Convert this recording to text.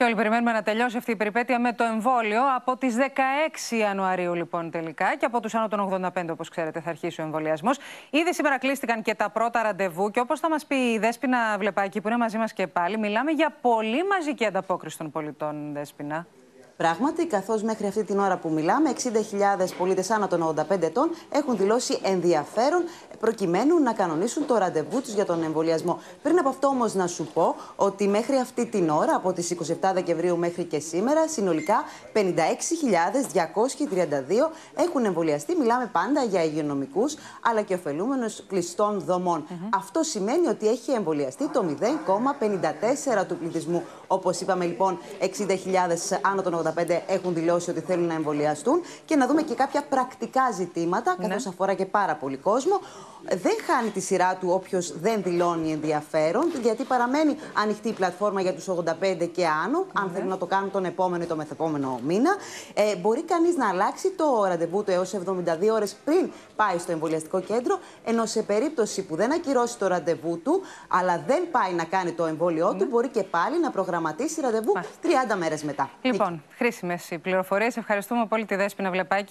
Και όλοι περιμένουμε να τελειώσει αυτή η περιπέτεια με το εμβόλιο. Από τις 16 Ιανουαρίου, λοιπόν, τελικά. Και από τους άνω των 85, όπως ξέρετε, θα αρχίσει ο εμβολιασμός. Ήδη σήμερα κλείστηκαν και τα πρώτα ραντεβού. Και όπως θα μας πει η Δέσπινα Βλεπάκη, που είναι μαζί μας και πάλι, μιλάμε για πολύ μαζική ανταπόκριση των πολιτών, Δέσπινα. Πράγματι, καθώς μέχρι αυτή την ώρα που μιλάμε, 60.000 πολίτες άνω των 85 ετών έχουν δηλώσει ενδιαφέρον προκειμένου να κανονίσουν το ραντεβού τους για τον εμβολιασμό. Πριν από αυτό, όμως, να σου πω ότι μέχρι αυτή την ώρα, από τις 27 Δεκεμβρίου μέχρι και σήμερα, συνολικά 56.232 έχουν εμβολιαστεί. Μιλάμε πάντα για υγειονομικούς αλλά και ωφελούμενους κλειστών δομών. Αυτό σημαίνει ότι έχει εμβολιαστεί το 0,54 του πληθυσμού. Όπως είπαμε, λοιπόν, 60.000 άνω των 85 έχουν δηλώσει ότι θέλουν να εμβολιαστούν και να δούμε και κάποια πρακτικά ζητήματα, ναι. καθώς αφορά και πάρα πολύ κόσμο. Δεν χάνει τη σειρά του όποιος δεν δηλώνει ενδιαφέρον, γιατί παραμένει ανοιχτή η πλατφόρμα για τους 85 και άνω, αν ναι. θέλουν να το κάνουν τον επόμενο ή τον μεθεπόμενο μήνα. Ε, μπορεί κανείς να αλλάξει το ραντεβού του έως 72 ώρες πριν πάει στο εμβολιαστικό κέντρο, ενώ σε περίπτωση που δεν ακυρώσει το ραντεβού του, αλλά δεν πάει να κάνει το εμβόλιό του, ναι. μπορεί και πάλι να προγραμματίσει ραντεβού 30 μέρες μετά. Λοιπόν, χρήσιμες οι πληροφορίες. Ευχαριστούμε πολύ τη Δέσπινα Βλεπάκη.